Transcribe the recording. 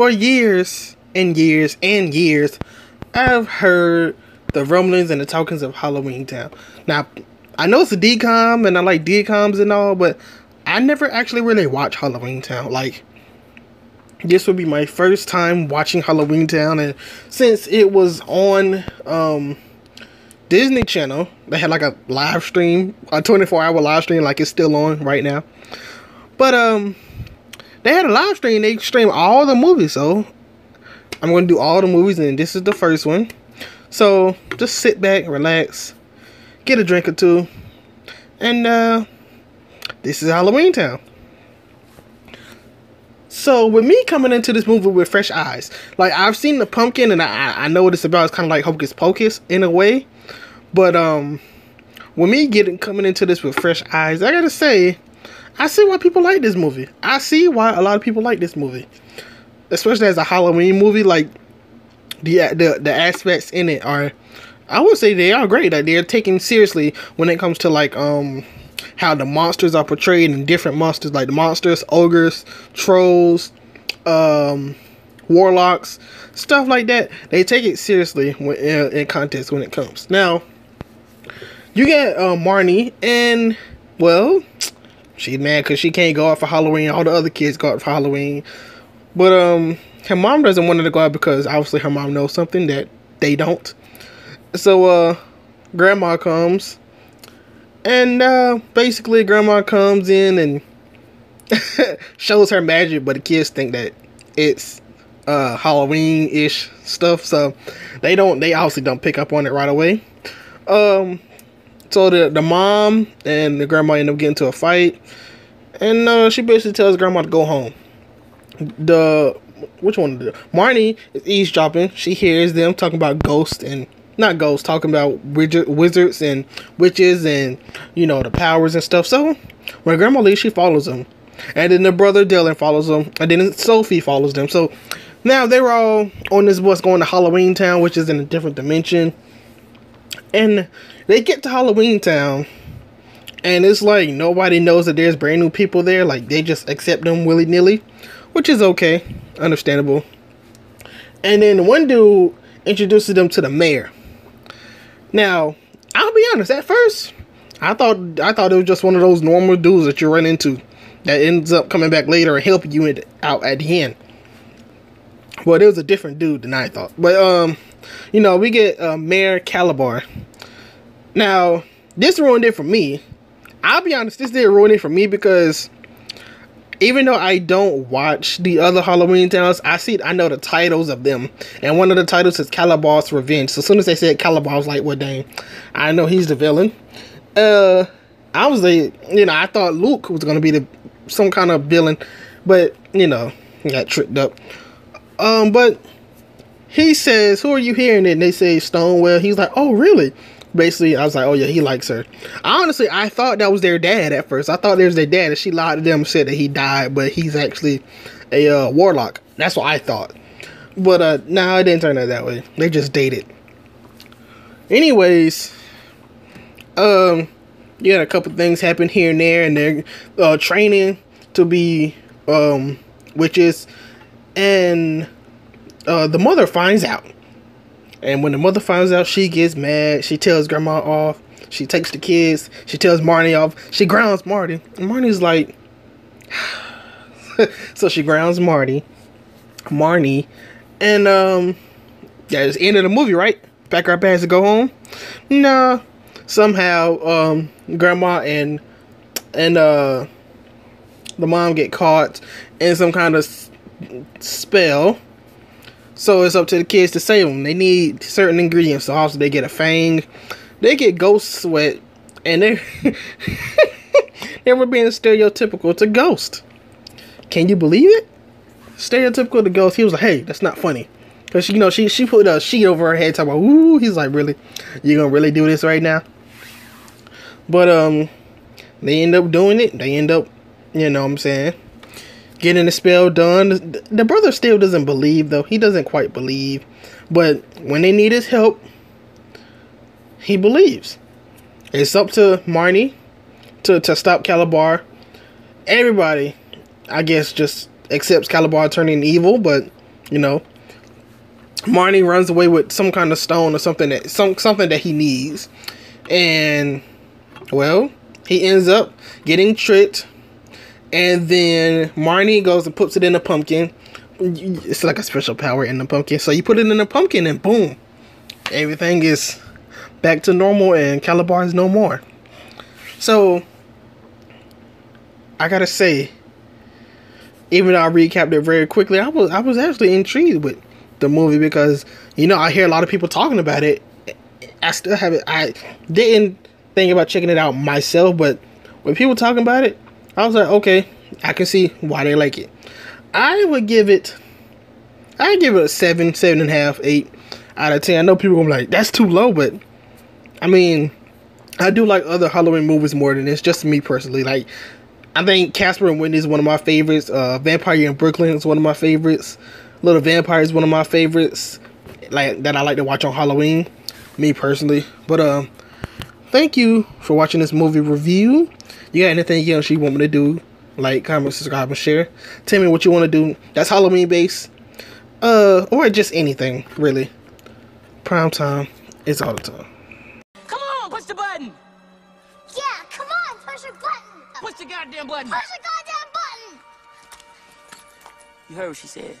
for years and years and years, I've heard the rumblings and the talkings of Halloweentown. Now, I know it's a DCOM and I like DCOMs and all, but I never actually really watched Halloweentown. Like, this would be my first time watching Halloweentown, and since it was on um, Disney Channel, they had like a live stream, a 24 hour live stream, like it's still on right now. But um, they had a live stream. They stream all the movies, so I'm going to do all the movies, and this is the first one. So just sit back, relax, get a drink or two, and uh, this is Halloweentown. So with me coming into this movie with fresh eyes, like I've seen the pumpkin and I I know what it's about. It's kind of like Hocus Pocus in a way, but um, with me getting coming into this with fresh eyes, I gotta say, I see why people like this movie. I see why a lot of people like this movie, especially as a Halloween movie. Like the the the aspects in it are, I would say they are great. That they're taken seriously when it comes to like um how the monsters are portrayed and different monsters like the monsters, ogres, trolls, um, warlocks, stuff like that. They take it seriously when, in, in context when it comes. Now, you get uh, Marnie, and well, she's mad because she can't go out for Halloween. All the other kids go out for Halloween, but um, her mom doesn't want her to go out because obviously her mom knows something that they don't. So uh, grandma comes and uh, basically, grandma comes in and shows her magic, but the kids think that it's uh, Halloween ish stuff, so they don't. They obviously don't pick up on it right away. Um, so the the mom and the grandma end up getting into a fight, and uh, she basically tells grandma to go home. The which one? Marnie is eavesdropping. She hears them talking about ghosts and not ghosts, talking about wizards and witches and you know the powers and stuff. So when Grandma leaves, she follows them, and then the brother Dylan follows them, and then Sophie follows them. So now they're all on this bus going to Halloweentown, which is in a different dimension, and they get to Halloweentown. And it's like nobody knows that there's brand new people there. Like they just accept them willy nilly, which is okay, understandable. And then one dude introduces them to the mayor. Now, I'll be honest. At first, I thought I thought it was just one of those normal dudes that you run into that ends up coming back later and helping you out at the end. But it was a different dude than I thought. But um, you know, we get uh, Mayor Kalabar. Now, this ruined it for me. I'll be honest, this did ruin it for me because even though I don't watch the other Halloween towns, I see I know the titles of them, and one of the titles is Kalabar's Revenge. So as soon as they said Kalabar, I was like, "Well, dang, I know he's the villain." Uh, I was like, you know, I thought Luke was gonna be the some kind of villain, but you know, got tricked up. Um, but he says, "Who are you hearing?" And they say Stonewell. He's like, "Oh, really?" Basically I was like, oh yeah, he likes her. Honestly, I thought that was their dad at first. I thought it was their dad, and she lied to them, said that he died, but he's actually a uh, warlock. That's what I thought. But uh, no, nah, it didn't turn out that way. They just dated. Anyways, um, you had a couple things happen here and there, and they're uh, training to be um witches, and uh, the mother finds out and when the mother finds out, she gets mad. She tells grandma off. She takes the kids. She tells Marnie off. She grounds Marty. And Marnie's like, so she grounds Marty, Marnie, and um, yeah, it's the end of the movie, right? Pack our bags to go home. Nah, somehow um, grandma and and uh, the mom get caught in some kind of spell so it's up to the kids to save them. They need certain ingredients. So also they get a fang. They get ghost sweat. And they they were being stereotypical to ghost. Can you believe it? Stereotypical to ghost. He was like, hey, that's not funny. Cause you know she she put a sheet over her head talking about ooh he's like really you gonna really do this right now but um they end up doing it they end up you know what I'm saying getting the spell done. The brother still doesn't believe, though. He doesn't quite believe. But when they need his help, he believes. It's up to Marnie to, to stop Kalabar. Everybody, I guess, just accepts Kalabar turning evil, but You know, Marnie runs away with some kind of stone or something that some something that he needs, and well, he ends up getting tricked, and then Marnie goes and puts it in a pumpkin. It's like a special power in the pumpkin, so you put it in a pumpkin, and boom, everything is back to normal, and Kalabar is no more. So I gotta say, even though I recapped it very quickly, I was I was actually intrigued with the movie because you know I hear a lot of people talking about it. I still haven't. I didn't think about checking it out myself, but when people talking about it, I was like, okay, I can see why they like it. I would give it. I give it a seven, seven and a half, eight out of ten. I know people gonna be like, that's too low, but I mean, I do like other Halloween movies more than this. Just me personally, like I think Casper and Wendy is one of my favorites. Uh, Vampire in Brooklyn is one of my favorites. Little Vampire is one of my favorites, like that I like to watch on Halloween. Me personally, but um, thank you for watching this movie review. You got anything else you want me to do? Like, comment, subscribe, and share. Tell me what you want to do. That's Halloween based, uh, or just anything really. Prime time is all the time. Come on, push the button. Yeah, come on, push your button. Push the goddamn button. Push the goddamn button. You heard what she said.